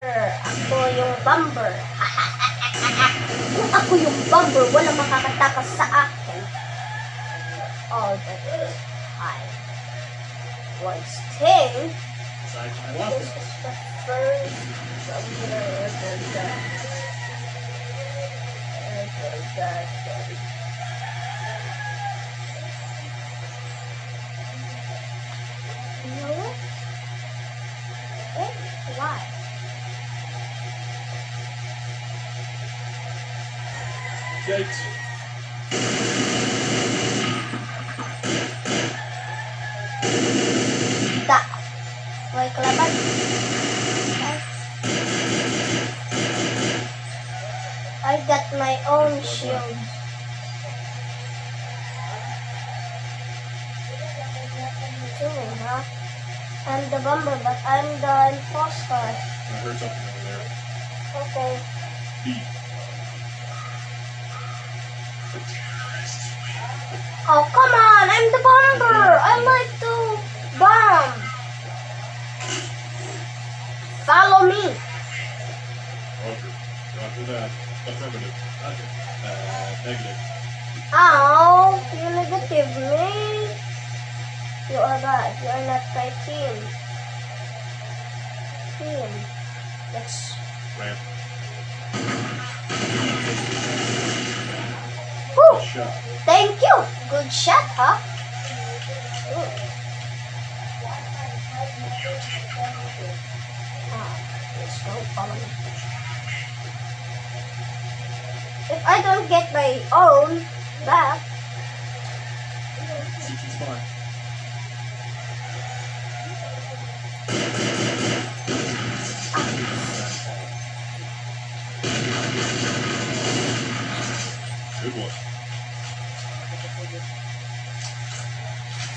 Ako yung bomber. Kung ako yung bomber, walang makakatakas sa akin. All the time. One my This is the first bomber Da. May kalaban. I got my own shield. Huh? I'm the bomber, but I'm the imposter. I heard something over there. Okay. Oh, come on! I'm the bomber! I'm like to bomb! Follow me! Roger. Roger that. Affirmative. Roger. Uh, negative. Ow! You negative me! You are bad. You are not my team. Team. Let's... Ramp. Shot. Thank you! Good shot, huh? Ooh. Ah, let's go, follow me. If I don't get my own back, fine. Good one.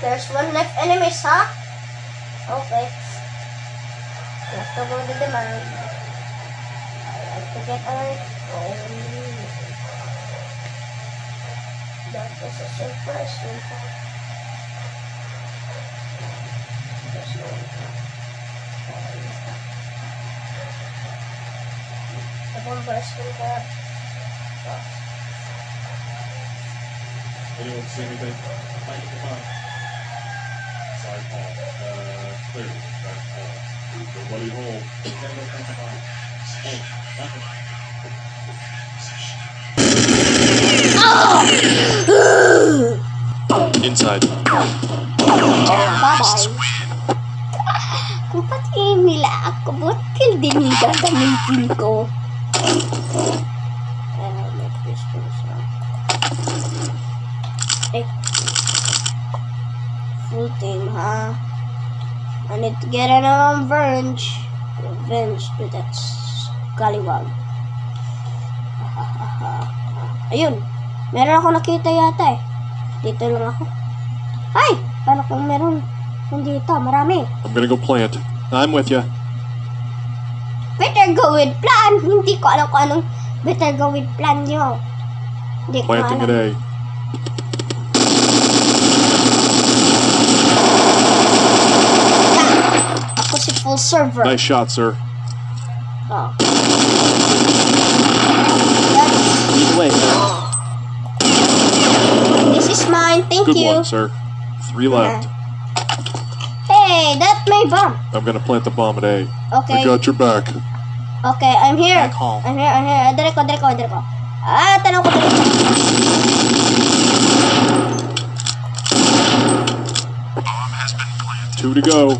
There's one left enemies, huh? Okay. Let's go to the demand. I like to get our own. That was a surprise. There's no. The bomber is still there. Anyone see anything? Bomb. Side hall. But, uh, the way home. Oh! Inside. Kung ba't kayo nila ako, ba't kayo din yung gagamitin ko? Eh. Full team, ha? Huh? I need to get an revenge. Revenge to that scallywag. Ayun. Meron ako nakita yata eh. Dito lang ako. Ay! Paano kung meron nandito? Marami. I'm gonna go plant. I'm with you. Better go with plan. Hindi ko alam kung anong better go with plan nyo. Hindi ko Planting alam. A. Ako full server. Nice shot, sir. Oh. That's, Wait. this is mine. Thank Good you. one, sir. Three left. Hey, that's my bomb. I'm gonna plant the bomb at A. Okay. I got your back. Okay, I'm here. Back hall. I'm here, I'm here. Dire ko, dire ko, dire ko. Ah, tanong ko, tanong ko. Two to go.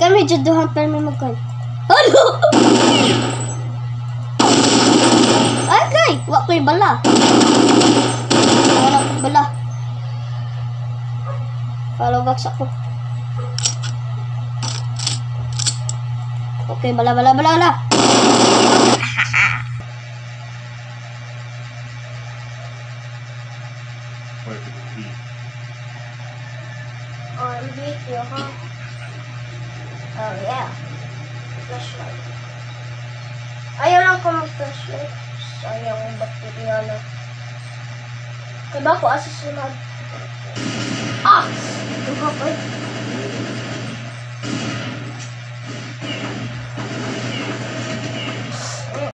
Kami juduhan pa may magkon. Ano? Ay, kay! Wa ko yung bala. Wala ko bala. Follow back sa ko. Okay, bala, bala, bala, bala. Video, ha? Oh, yeah. Flashlight. Ayaw lang ko mag-flashlight. Sayang ang baterya na. Kaya ba ako asa sunod? Ah! Ito ka pa.